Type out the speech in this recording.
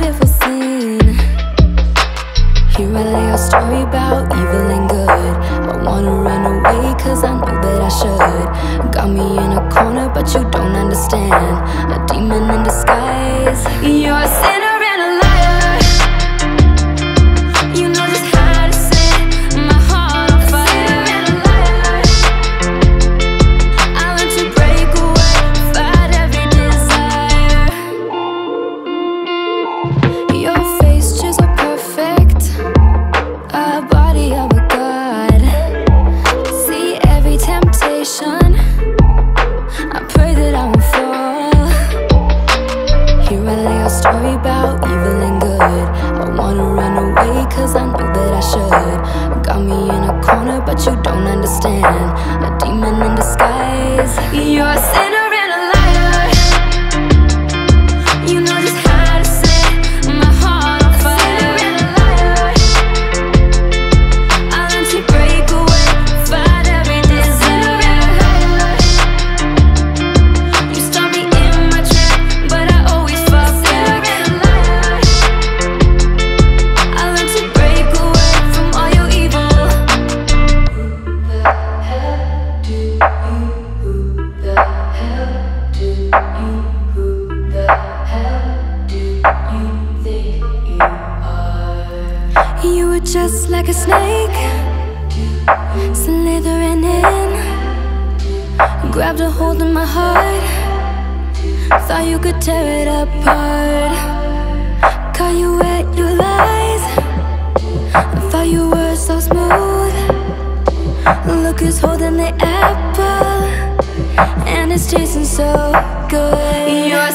beautiful scene. Here I lay a story about evil and good. I wanna run away cause I know that I should. Got me in a corner but you don't understand. A demon in disguise. You're a sinner. cause I know that I should. Got me just like a snake Slithering in. Grabbed a hold of my heart. Thought you could tear it apart. Caught you at your lies. I thought you were so smooth. Look who's holding the apple And it's tasting so good. You're